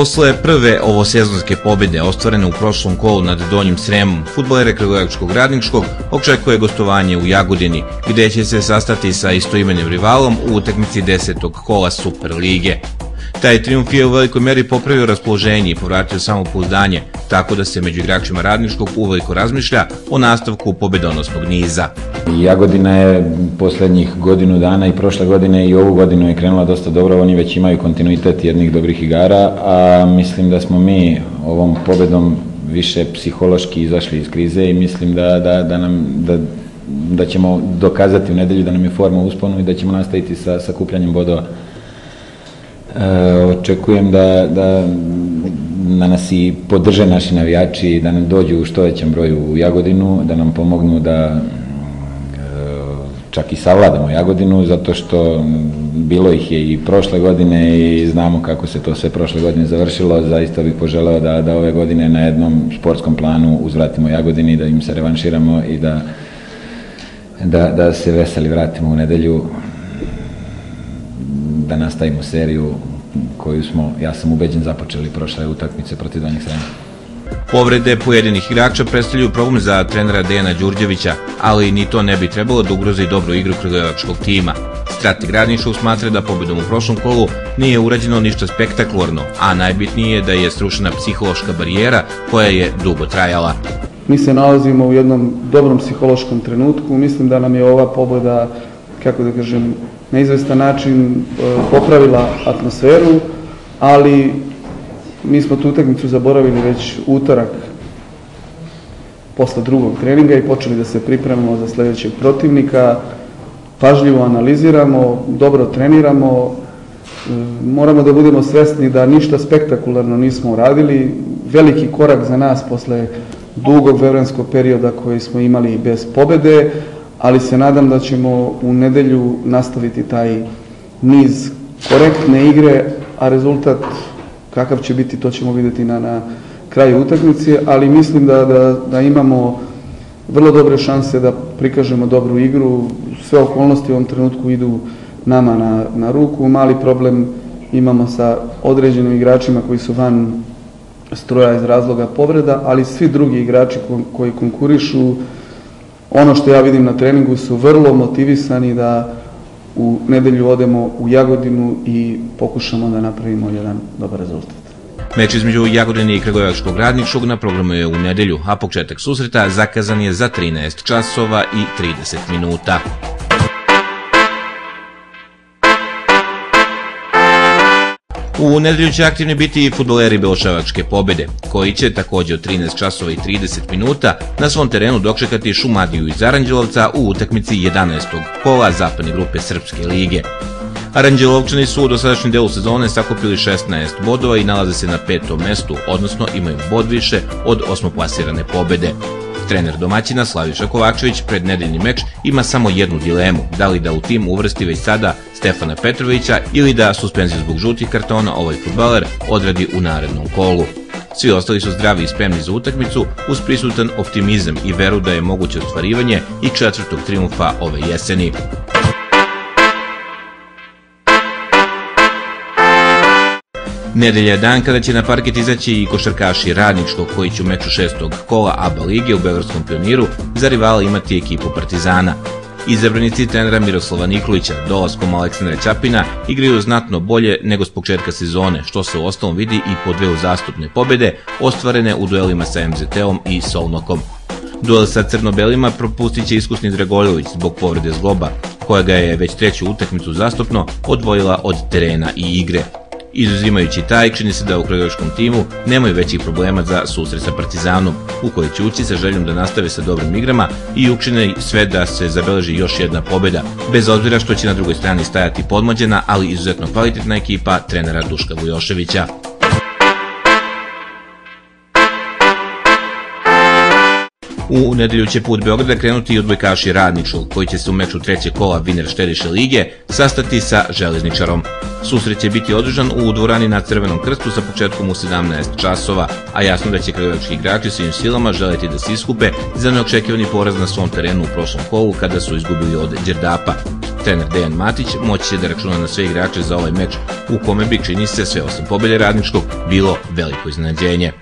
Posle prve ovosezonske pobjede ostvarene u prošlom kolu nad Donjim Sremom, futbolere Kragujevačkog radničkog očekuje gostovanje u Jagodini, gde će se sastati sa istoimenim rivalom u utakmici desetog kola Super lige. Taj triumf je u velikoj meri popravio raspoloženje i povratio samopouzdanje, tako da se među igračima radničkog uveliko razmišlja o nastavku pobedonosnog niza. Jagodina je poslednjih godinu dana i prošle godine i ovu godinu je krenula dosta dobro, oni već imaju kontinuitet jednih dobrih igara, a mislim da smo mi ovom pobedom više psihološki izašli iz krize i mislim da, da, da, nam, da, da ćemo dokazati u nedelju da nam je forma usponu i da ćemo nastaviti sa, sa kupljanjem bodova. E, očekujem da, da da nas i podrže naši navijači, da nam dođu u što većem broju u Jagodinu, da nam pomognu da e, čak i savladamo Jagodinu, zato što bilo ih je i prošle godine i znamo kako se to sve prošle godine završilo. Zaista bih poželeo da, da ove godine na jednom sportskom planu uzvratimo Jagodini, da im se revanširamo i da, da, da se veseli vratimo u nedelju da nastavimo seriju koju smo, ja sam ubeđen, započeli prošle utakmice protiv Donjih Srema. Povrede pojedinih igrača predstavljaju problem za trenera Dejana Đurđevića, ali ni to ne bi trebalo da ugrozi dobru igru kragujevačkog tima. Strateg Radničkog smatra da pobedom u prošlom kolu nije urađeno ništa spektakularno, a najbitnije je da je srušena psihološka barijera koja je dugo trajala. Mi se nalazimo u jednom dobrom psihološkom trenutku, mislim da nam je ova pobeda, kako da kažem, na izvestan način e, popravila atmosferu, ali mi smo tu utakmicu zaboravili već utorak posle drugog treninga i počeli da se pripremamo za sledećeg protivnika, pažljivo analiziramo, dobro treniramo, e, moramo da budemo svesni da ništa spektakularno nismo uradili, veliki korak za nas posle dugog vremenskog perioda koji smo imali bez pobede, ali se nadam da ćemo u nedelju nastaviti taj niz korektne igre, a rezultat kakav će biti, to ćemo videti na, na kraju utakmice, ali mislim da, da, da imamo vrlo dobre šanse da prikažemo dobru igru. Sve okolnosti u ovom trenutku idu nama na, na ruku. Mali problem imamo sa određenim igračima koji su van stroja iz razloga povreda, ali svi drugi igrači koji konkurišu Ono što ja vidim na treningu su vrlo motivisani da u nedelju odemo u Jagodinu i pokušamo da napravimo jedan dobar rezultat. Meč između Jagodine i Kragujevačkog radničkog na programu je u nedelju, a početak susreta zakazan je za 13 časova i 30 minuta. U nedelju će aktivni biti i futboleri Beloševačke pobede, koji će takođe od 13 časova i 30 minuta na svom terenu dočekati Šumadiju iz Aranđelovca u utakmici 11. kola zapadne grupe Srpske lige. Aranđelovčani su u dosadašnjem delu sezone sakupili 16 bodova i nalaze se na petom mestu, odnosno imaju bod više od osmoplasirane pobede. Trener domaćina Slaviša Kovačević pred nedeljni meč ima samo jednu dilemu, da li da u tim uvrsti već sada Stefana Petrovića ili da suspenziju zbog žutih kartona ovaj futbaler odradi u narednom kolu. Svi ostali su zdravi i spremni za utakmicu uz prisutan optimizam i veru da je moguće ostvarivanje i četvrtog triumfa ove jeseni. Nedelja je dan kada će na parket izaći i košarkaši Radničkog koji će u meču šestog kola ABA lige u Beogradskom pioniru za rivala imati ekipu Partizana. Izabranici trenera Miroslava Nikolića dolaskom Aleksandra Ćapina igraju znatno bolje nego s početka sezone, što se u ostalom vidi i po dve uzastupne pobede ostvarene u duelima sa MZT-om i Solnokom. Duel sa crnobelima propustit će iskusni Dragoljević zbog povrede zgloba, koja ga je već treću utakmicu zastupno odvojila od terena i igre. Izuzimajući taj, čini se da u kragujevačkom timu nemaju većih problema za susret sa Partizanom, u kojoj će ući sa željom da nastave sa dobrim igrama i učine sve da se zabeleži još jedna pobeda, bez obzira što će na drugoj strani stajati podmođena, ali izuzetno kvalitetna ekipa trenera Duška Vujoševića. U nedelju će put Beograda krenuti i odbojkaši Radničkog, koji će se u meču treće kola Viner Štediše lige sastati sa Železničarom. Susret će biti održan u dvorani na Crvenom krstu sa početkom u 17 časova, a jasno da će kragovački igrači svim silama želeti da se iskupe za neočekivani poraz na svom terenu u prošlom kolu kada su izgubili od Đerdapa. Trener Dejan Matić moći će da računa na sve igrače za ovaj meč, u kome bi čini se sve osim pobjede Radničkog bilo veliko iznenađenje.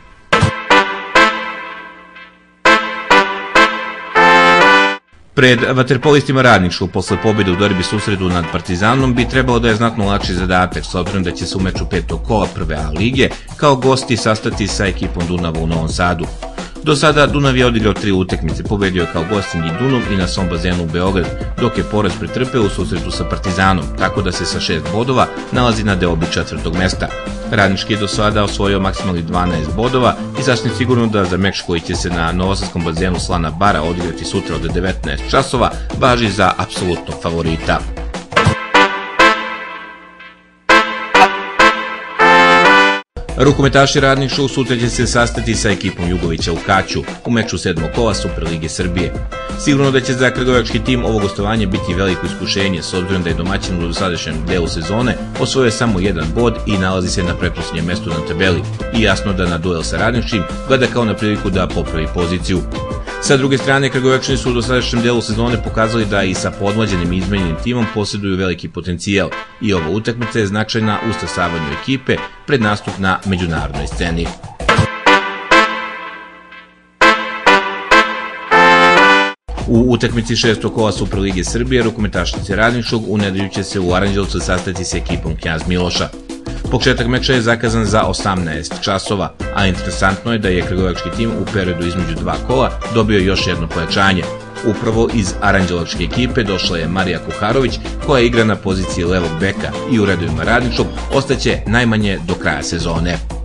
Pred vaterpolistima Radničkog posle pobjede u derbi susredu nad Partizanom bi trebalo da je znatno lakši zadatak s obzirom da će se u meču petog kola prve A lige kao gosti sastati sa ekipom Dunava u Novom Sadu. Do sada Dunav je odigrao tri utekmice, pobedio je kao gosting i Dunav i na svom bazenu u Beograd, dok je poraz pretrpeo u susretu sa Partizanom, tako da se sa šest bodova nalazi na deobi četvrtog mesta. Radnički je do sada osvojio maksimalnih 12 bodova i sasvim sigurno da za meč koji će se na novosadskom bazenu Slana Bara odigrati sutra od 19 časova važi za apsolutnog favorita. Rukometaši Radničkog sutra će se sastati sa ekipom Jugovića u Kaću u meču sedmog kola Superlige Srbije. Sigurno da će za Krgovački tim ovo gostovanje biti veliko iskušenje s obzirom da je domaćin u dosadašnjem delu sezone osvojio samo jedan bod i nalazi se na pretposljednjem mestu na tabeli i jasno da na duel sa Radničkim gleda kao na priliku da popravi poziciju. Sa druge strane, Kragovečani su u dosadašnjem delu sezone pokazali da i sa podmlađenim izmenjenim timom posjeduju veliki potencijal i ova utakmica je značajna u stasavanju ekipe pred nastup na međunarodnoj sceni. U utakmici šestog kola Superlige Srbije rukometašnici Radničkog u nedelju će se u Aranđelcu sastati s ekipom Knjaz Miloša. Početak meča je zakazan za 18 časova, a interesantno je da je Krgovački tim u periodu između dva kola dobio još jedno pojačanje. Upravo iz aranđelovačke ekipe došla je Marija Kuharović, koja igra na poziciji levog beka i u redovima radničkog ostaće najmanje do kraja sezone.